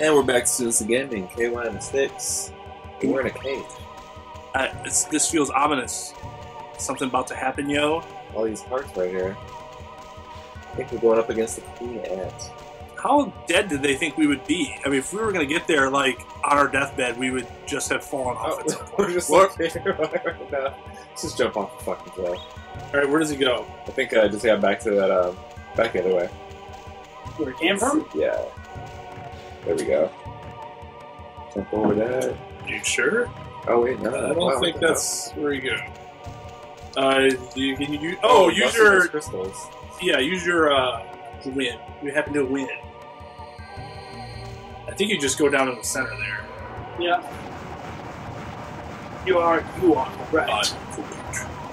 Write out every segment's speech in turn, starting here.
And we're back to this again in K1 and the Sticks. We're in a cave. Uh, it's, this feels ominous. Something about to happen, yo. All these parts right here. I think we're going up against the Queen Ant. How dead did they think we would be? I mean, if we were gonna get there, like on our deathbed, we would just have fallen off. at some Oh, we're just What? like right now. Let's just jump off the fucking cliff. All right, where does he go? I think I just got back to that, um, back the other way. Where it came from? Yeah. There we go. Jump over that. You sure? Oh, wait, no. I don't Wow, think what the that's where you go. Uh, do you, can you use? hell? Oh, use your crystals. yeah, use your uh, win. You happen to win. I think you just go down in the center there. Yeah. You are, you are correct.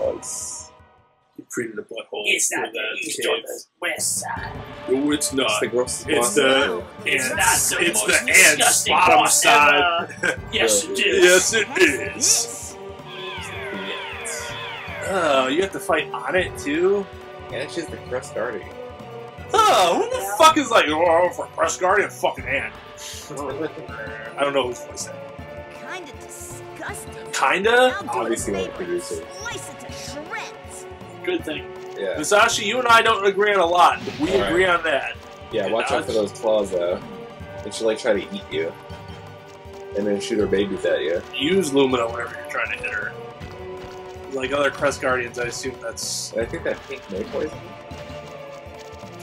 Nice. You created a butthole it's not the east cave. or the west side. No, it's not. It's the grossest It's monster the- ever. It's Ants. not the It's most the ants' disgusting bottom boss side. ever. yes, it is. Yes, it is. Oh, you have to fight on it too. Yeah, it's just the Crest Guardian. Oh, who the fuck is like, oh, for Crest Guardian, fucking ant? I don't know who's voice that. Kinda disgusting. Kinda. Obviously they one of the producers. Good thing. Yeah. Musashi, you and I don't agree on a lot, but we Alright. agree on that. Yeah, watch out for those claws though. And she'll like try to eat you. And then shoot her babies at you. Use Lumina whenever you're trying to hit her. Like other Crest Guardians, I assume that's. I think that pink may poison.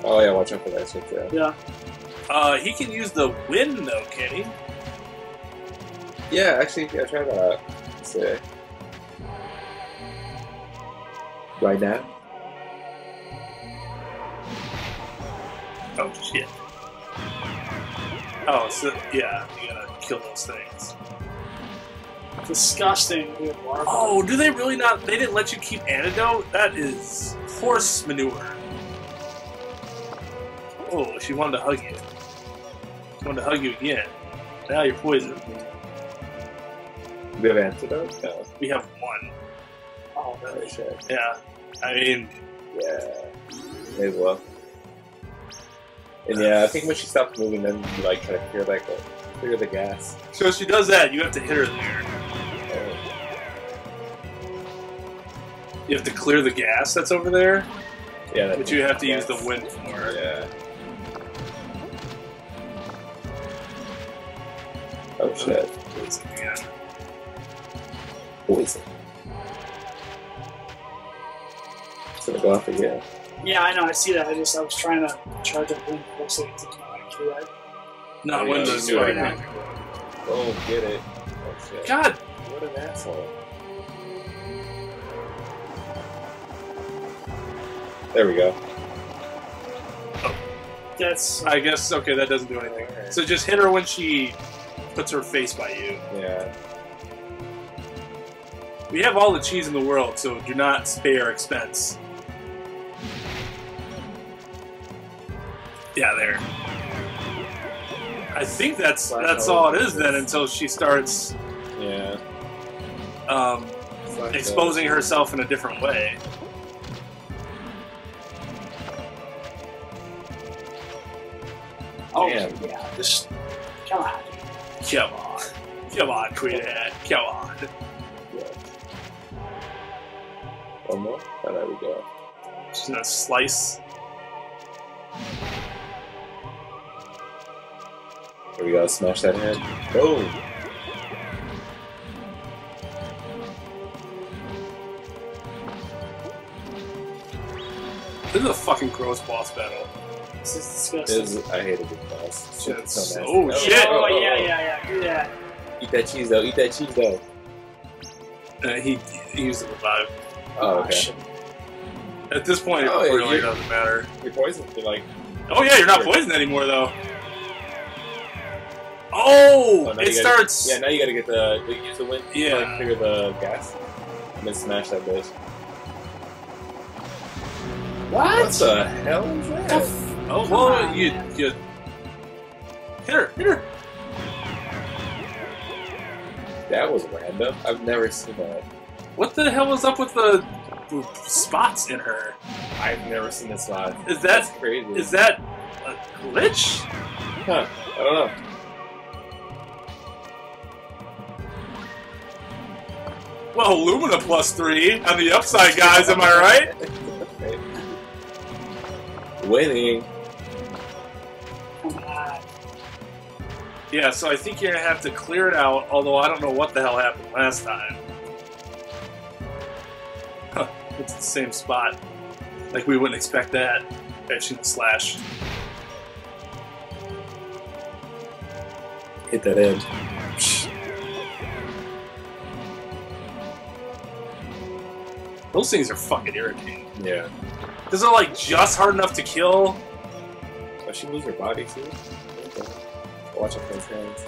Oh yeah, watch out for that shit too. Yeah. Uh, he can use the wind though, can he? Yeah, actually, yeah, try that. Let's see. Right now? Oh shit. Oh, so yeah, you gotta kill those things. Disgusting. Oh, do they really not? They didn't let you keep antidote? That is horse manure. Oh, she wanted to hug you. She wanted to hug you again. Now you're poisoned. Do you have antidotes? No. We have one. Oh, really? shit. Yeah. I mean, Yeah. May as well. And yeah, I think when she stops moving, then you like try to clear like the clear the gas. so if she does that, you have to hit her there. Oh. You have to clear the gas that's over there, Yeah, but you have to use the wind for. Yeah. Oh shit. Poison. Poison. It's gonna go off again. Yeah, I know. I see that. I just I was trying to charge up wind. Looks like it's not actually right. No, Oh, wind yeah, doesn't you do do it. anything. Oh, get it. Oh shit. God, What an asshole. There we go. Oh. That's I guess okay, that doesn't do anything. Alright. So just hit her when she puts her face by you. Yeah. We have all the cheese in the world, so do not spare expense. Yeah, there. I think that's Flash that's all all it over is the then until she starts Yeah. um, It's like, exposing herself in a different way. oh Damn. yeah. Just come on. Come on, come on, Queen Ant, come on. Yeah. One more? Oh, there we go. She's gonna slice. There we go. Smash that head. Boom. This is a fucking gross boss battle. This is It disgusting. is, I hated this boss. Shit, so nasty. Oh, shit. Oh, yeah, yeah, yeah. Do that. Eat that cheese though. Eat that cheese though. Uh, he, he used the revive. Oh, okay. shit. At this point, Oh, it really doesn't matter. You're poisoned. You're like, Oh yeah, you're not poisoned anymore though. Oh, oh, it gotta- starts. Yeah, now you gotta get the you use the wind. to, Yeah. Like, clear the gas, and then smash that bitch. What? What the hell is that? oh well, you you hit her, hit her. That was random. I've never seen that. What the hell was up with the spots in her? I've never seen this live. Is that- That's crazy? Is that a glitch? Huh. I don't know. Well, Lumina plus three on the upside, guys. Am I right? Winning. Yeah. So I think you're gonna have to clear it out. Although I don't know what the hell happened last time. Huh, it's the same spot. Like we wouldn't expect that. The slash. Hit that end. Those things are fucking irritating. Yeah. Because they're like just hard enough to kill. Does she lose her body too? Okay. Watch out for those hands.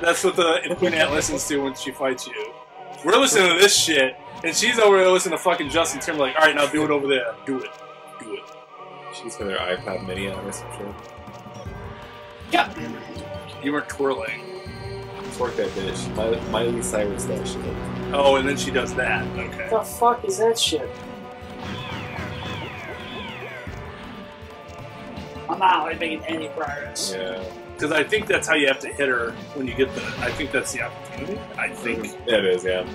That's what the Queen Ant listens to when she fights you. We're listening to this shit, and she's over there listening to fucking Justin Timberlake. All right, now do it over there. Do it. Do it. She's got her iPod mini on or some shit. Yeah. You were twirling. Torque that bitch. Miley, Miley Cyrus that shit. Oh, and then she does that. Okay. What the fuck is that shit? I'm not like making any progress. Yeah. Because I think that's how you have to hit her when you get the. I think that's the opportunity. I think. Yeah, it is, yeah.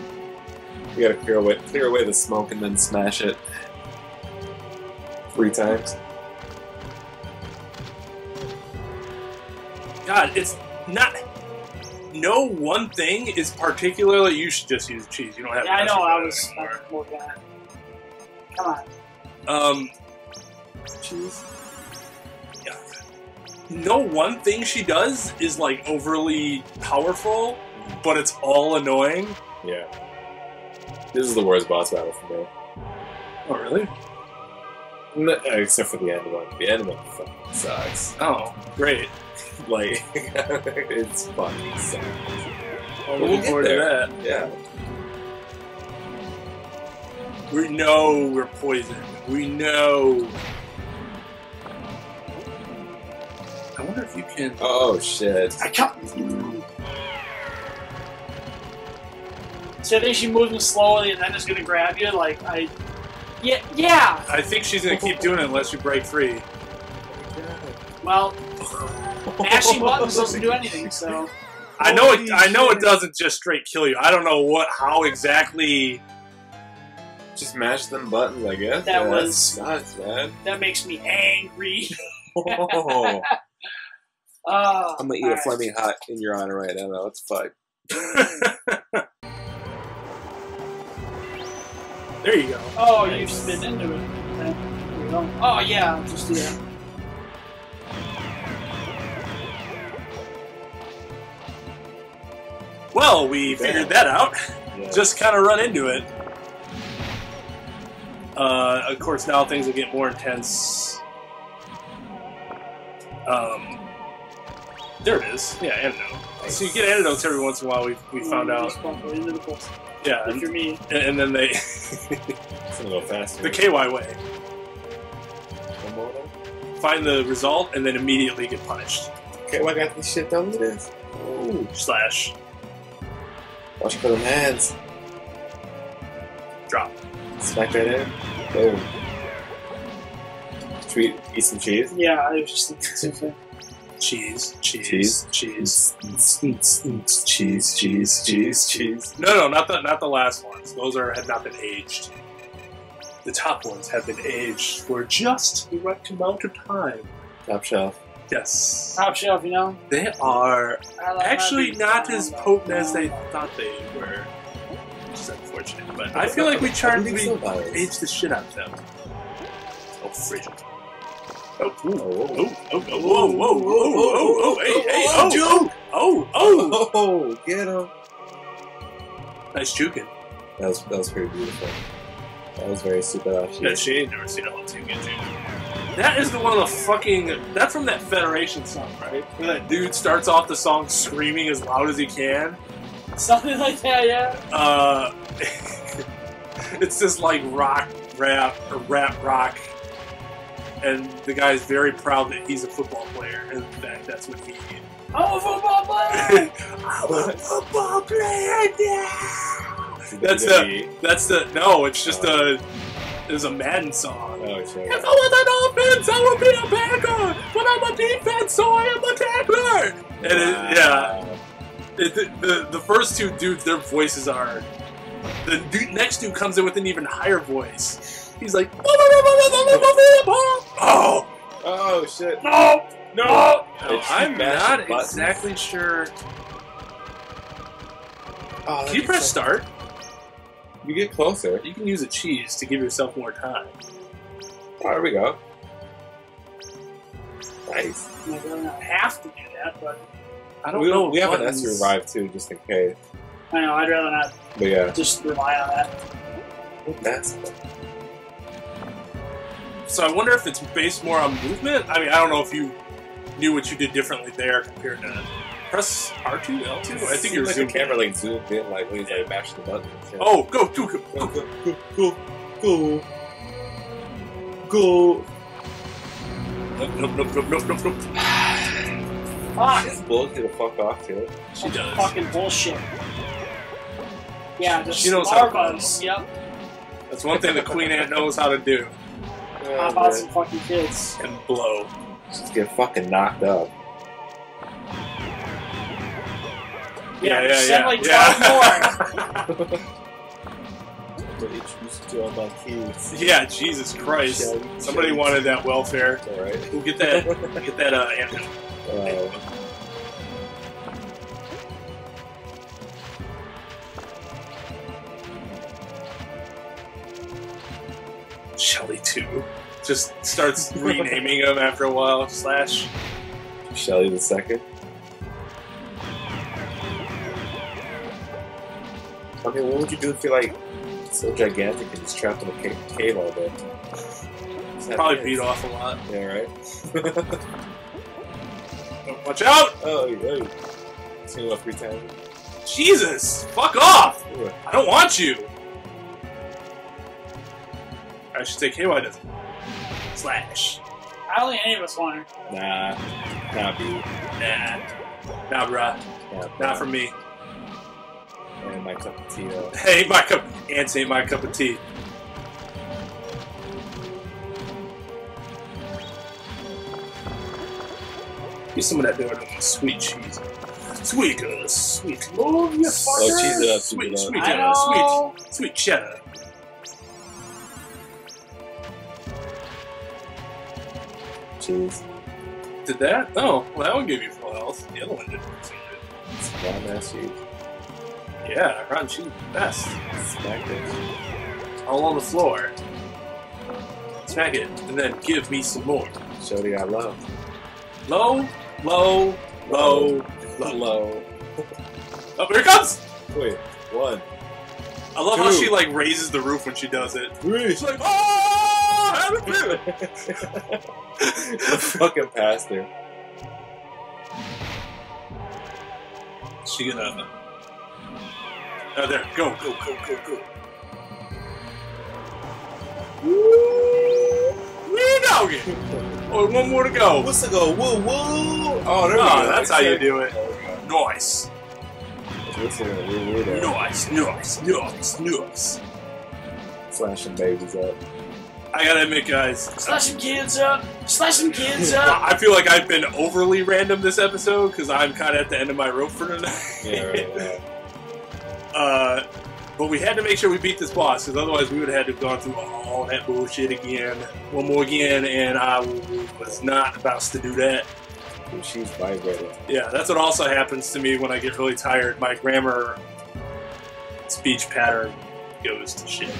You gotta clear away clear away the smoke and then smash it. Three times. God, it's not. No one thing is particularly. You should just use cheese. You don't have. Yeah, I know. I was with it anymore. I'm more that. Come on. Um, cheese. Yeah. No one thing she does is like overly powerful, but it's all annoying. Yeah. This is the worst boss battle for me. Oh, really? N- uh, except for the end one. The end one fucking sucks. Oh, great. Like, it's fucking sucks. Well, We'll get forward to that. Yeah. We know we're poisoned. We know. I wonder if you can. Oh shit. I can't. So I think she moving slowly and then it's gonna grab you. Like I, yeah, yeah. I think she's gonna keep doing it unless you break free. Well, mashing buttons doesn't do anything. So I know it. I know it doesn't just straight kill you. I don't know what, how exactly. Just mash them buttons, I guess. That Yeah, was- sucks, man. that makes me angry. Oh, Uh, I'm gonna eat a alright. flaming hot in your honor right now. though. What the fuck? there you go. Oh, you spit into it. Okay. There we go. Oh yeah, I'll just do Well, we figured that out. Yeah. Just kind of run into it. Uh, of course, now things will get more intense. Um, there it is. Yeah, antidote. So you get antidotes every once in a while. We, we found out. Just bump it into the post. Yeah, If and, you're me, and then they It's gonna go faster. the KY way. One more now? Find the result and then immediately get punished. Okay, well, I got this shit done with this. Oh, Slash watch for them hands. drop. Smack that in. Boom. Should we eat some cheese? yeah, I was just thinking the same thing. Cheese, cheese, Cheese? cheese. cheese, cheese, cheese, cheese. No, no, not the not the last ones. Those are have not been aged. The top ones have been aged for just the right amount of time. Top shelf. Yes, Top shelf, you know. they are actually not as potent as they thought they were, which is unfortunate. But I feel like we tried to we aged the shit out of them. Oh, frigid. Oh, ooh. Oh, Oh, oh, oh, whoa, whoa, whoa, whoa, whoa, oh, oh hey, hey, oh, oh, oh, Oh, get him. nice juking. That was that was pretty beautiful. That was very stupid off Yeah, she ain't never seen a whole team get juking. That is the one of the fucking. That's from that Federation song, right? Where that dude starts off the song screaming as loud as he can. Something like that, yeah. Uh, it's just like rock rap or rap rock, and the guy's very proud that he's a football player. In fact, that's what he. I'm a football player. I'm a football player now. That's the. That's the no. It's just a. There's a Madden song. Oh shit. If I was an offense, I would be a backer. But I'm a defense, so I am a tackler. And it, yeah, it, the, the the first two dudes, their voices are. The dude, next dude comes in with an even higher voice. He's like, oh, Oh shit. No! No! It's I'm mashing not buttons. exactly sure. Oh, Can you press start? You get closer. You can use a cheese to give yourself more time. Oh, there we go. Nice. I really not have to do that, but I don't we, know. We have an buttons. S revive too, just in case. I know I'd rather not But yeah. just rely on that. That's So I wonder if it's based more on movement. I mean, I don't know if you knew what you did differently there compared to press R two L two. I think you're like zoomed the camera like zoomed in, like when he's like mashing the buttons. Yeah. Oh, go, go, go, go, go. go, go, go, go. Nope, nope, nope, nope, nope, nope, nope. Fuck! This bull get the fuck off too. She does. Fucking bullshit. Yeah, just She knows how to. Yep. That's one thing the Queen Ant knows how to do Pop out some fucking kids. and blow. Just get fucking knocked up. Yeah, yeah, yeah. send like yeah. 12 more. Introduced to all my kids. yeah, Jesus Christ. Shall Somebody shall wanted that welfare. All right. We'll get that. Get that. Uh, ant- Uh, Shelly two. Just starts renaming them after a while. Slash. Shelly the second. I mean, what would you do if you're like so gigantic and just trapped in a cave, cave all day? Probably kids. beat off a lot. Yeah, right. Watch out! oh, yeah. Seen what three times? Jesus! Fuck off! Ooh. I don't want you! I should say KY doesn't. Slash. I don't think any of us want her. Nah, not be. Nah. Nah, bruh. Nah, Not for me. And my cup of tea. though. Hey, my cup. Ants ain't my cup of tea. Get some of that there with sweet cheese. Sweet, uh, sweet. Move, you Oh, fucker! cheese it up, Sweet, cheese it sweet, up. I uh, know. sweet, sweet cheddar. Cheese. Did that? Oh, well, that one gave you full health. The other one didn't. It's brown ass cheese. Yeah, rotten cheese, best. Smack it. All on the floor. Smack it, and then give me some more. Shorty, I love. Low, low, low, low. Low. Oh, here it comes! Wait, one. I love how she like raises the roof when she does it. Three. She's like, oh, how do it? the fucking pastor. She gonna. Oh, there, go, go, go, go, go. Woo, doggy! Oh, one more to go. What's the go? Woo woo! Oh, there we Oh, go. that's how you do it. There we go. Nice, What's in the woo woo there? nice, nice, nice, nice. Slashing babies up. I gotta admit, guys. Slash some kids up! Slash some kids Well, up! I feel like I've been overly random this episode because I'm kind of at the end of my rope for tonight. Yeah, right, yeah. Uh, but we had to make sure we beat this boss because otherwise we would have had to have gone through all that bullshit again, one more again, and I was not about to do that. Dude, she's vibrating. Yeah, that's what also happens to me when I get really tired. My grammar, speech pattern goes to shit.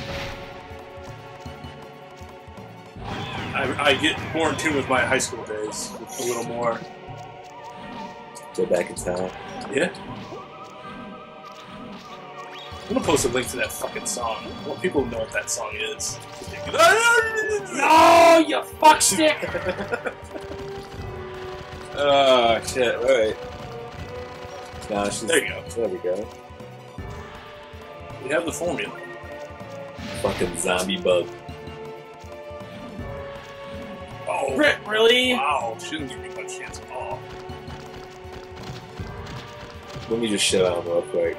I, I get more in tune with my high school days a little more. Go back in time. Yeah. I'm gonna post a link to that fucking song. I want people to know what that song is. No, you fuckstick! Oh ah, shit! Alright. Nah, she's. There you go. There we go. We have the formula. Fucking zombie bug. Oh, Re- really? wow. She didn't give me much chance at all. Let me just shit on him real quick.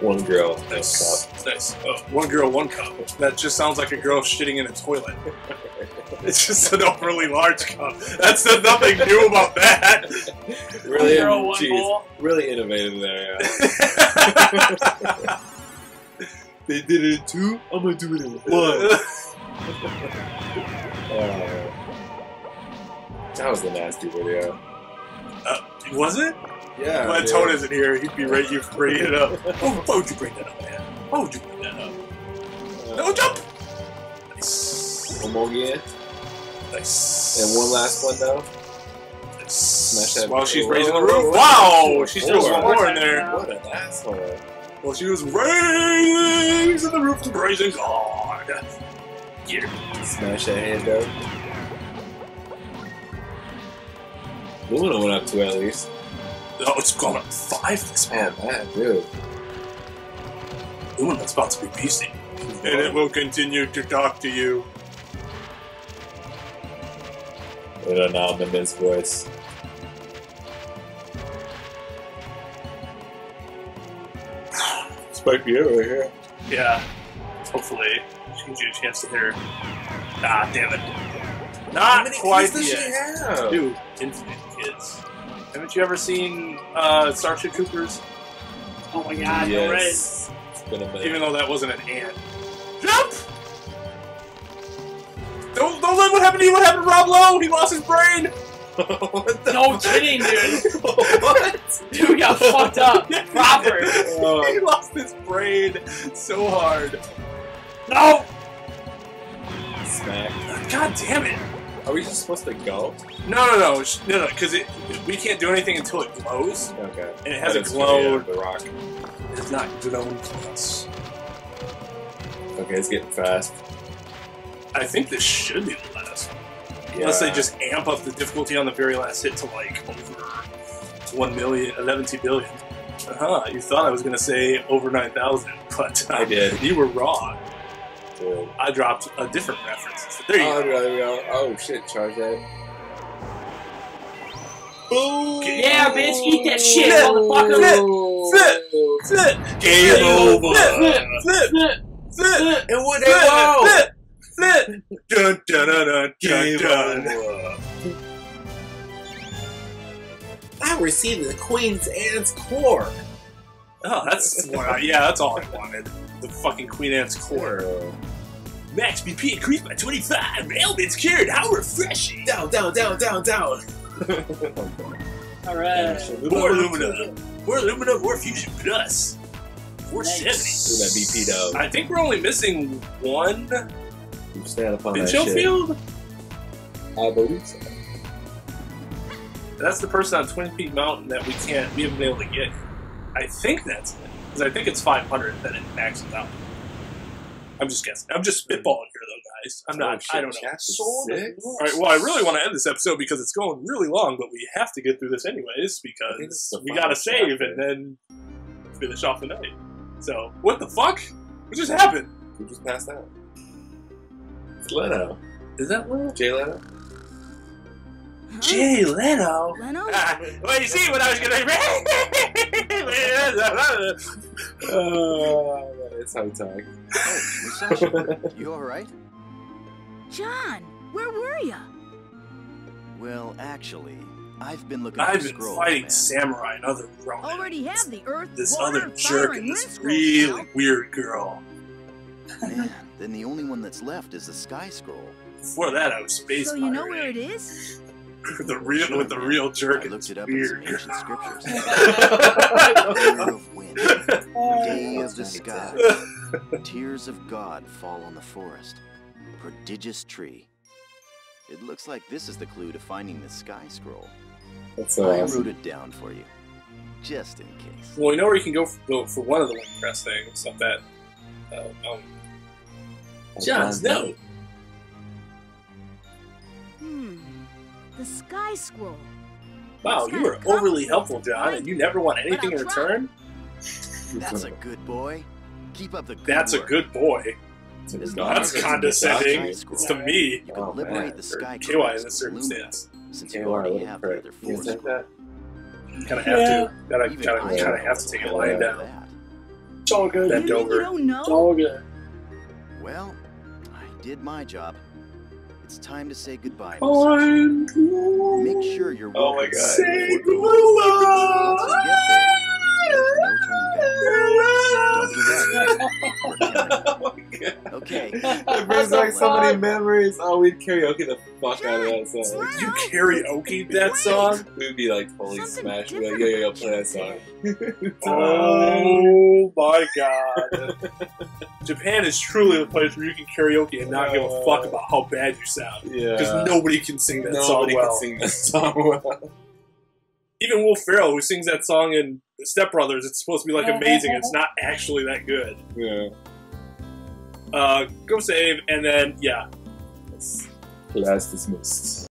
One girl, no Nice. cup. Nice. Oh, one girl, one cup. That just sounds like a girl shitting in a toilet. It's just an overly large cup. That's the, nothing new about that. Really, One girl, one geez, bowl. really innovative there. Yeah. they did it in two. I'm gonna do it in one. Uh, that was the nasty video. Was it? Yeah. When dude. Tone isn't here, he'd be ready you for bringing it up. Oh, why would you bring that up, man? Why would you bring that up? No uh, jump! Nice. One more again. Nice. And one last one though. Nice. Smash that- While she's raising the roof. Wow! She throws one more in there. What an asshole. Well, she was raising the roof and praising God. Smash that head though. Luna went up two at least. Oh, it's gone up five this Man, that dude. Ooh, that's about to be beastie. And it will continue to talk to you. With an ominous voice. Spike me over here. Yeah. Hopefully, she gives you a chance to hit her. Ah, damn it. Not quite yet. have? Dude, infinite kids. Haven't you ever seen uh, Starship Troopers? Oh my god, you're right. It's been a minute. Even though that wasn't an ant. Jump! Don't, don't let what happened to you. What happened to Rob Lowe? He lost his brain. what the No fuck? kidding, dude. what? Dude got fucked up. Proper. he lost his brain so hard. No! Smack. God damn it. Are we just supposed to go? No, no, no, no, no, because it we can't do anything until it glows. Okay. And it hasn't That's glowed. the rock. It's not glowing close. Okay, it's getting fast. I think this should be the last. Yeah. Unless they just amp up the difficulty on the very last hit to like over 1 million, 11 billion. Uh-huh, you thought I was going to say over 9,000, but uh, I did. you were wrong. Dude. I dropped a different reference. There you Oh, go. there we go. Oh shit, charge that. Boom! Yeah, bitch, eat that shit, Flip, motherfucker. flip, Flip! Game over! Flip, Flip! Flip, Flip! flip. And what Flip! they whoa! Flip! Flip! Dun, dun, dun, dun, dun, Game dun. over. I received the Queen's Ant's core. Oh, that's what I, yeah, that's all I wanted. The fucking Queen Ant's core. Max BP increased by 25. Ailments cured. How refreshing. Down, down, down, down, down. Alright. More alumina. More alumina, more fusion plus. 470. Nice. that BP though. I think we're only missing one You stand upon that Pincho shit. Field. I believe so. That's the person on Twin Peak Mountain that we can't, we haven't been able to get. I think that's it. Because I think it's 500 that it maxes out. I'm just guessing. I'm just spitballing here, though, guys. I'm not, Oh, I don't know. chapter Soul of six? All right, well, I really want to end this episode because it's going really long, but we have to get through this anyways because we got to save chapter. and then finish off the night. So, what the fuck? What just happened? Who just passed out? It's Leno. Is that Leno? Jay Leno? Huh? Jay Leno. Leno? Ah, well, you see what I was gonna. Oh, that's how he talks. Oh, Musashi, you alright? John, where were you? Well, actually, I've been looking I've been scrolls, fighting man. samurai and other Ronin. Already have the earth, this water, other jerk and and this really now. weird girl. Man, then the only one that's left is the Sky Scroll. Before that, I was space. So you know where it is? With the real with the real jerk I and looked this it up in some weird. ancient scriptures. girl. Of wind, day of the sky, tears of God fall on the forest, prodigious tree. It looks like this is the clue to finding the Sky Scroll. That's so I awesome. wrote it down for you, just in case. well, you know where you can go for, go for one of the link press things. Not that. Uh, um, John's note. Sky Scroll. Wow, you were overly helpful, John, and you never want anything in return. That's a good boy. Keep up the good That's a good boy. As God, That's as condescending. It's to me. You can Oh, liberate man. the Sky KY Crest in this of Lumina, circumstance. since you already have look the other for it. You four think that? Kind of have to. Gotta, Even gotta, I kind know of have to take a line down. with It's all good. Bent over. don't know? It's all good. Well, I did my job. It's time to say goodbye. I'm Make sure you're Oh my welcome God. Say before brings back so many memories. Oh, we'd karaoke the fuck out of that song. You karaoke that song? We'd be like totally Something smashed. We'd be like, yo, yo, yo, play that song. Oh my god. Japan is truly the place where you can karaoke and not give a fuck uh, about how bad you sound. yeah. Because nobody can sing that song Nobody can sing that song well. Even Will Ferrell, who sings that song in Step Brothers, it's supposed to be like amazing. It's not actually that good. Yeah. Uh, go save, and then, yeah. Class dismissed.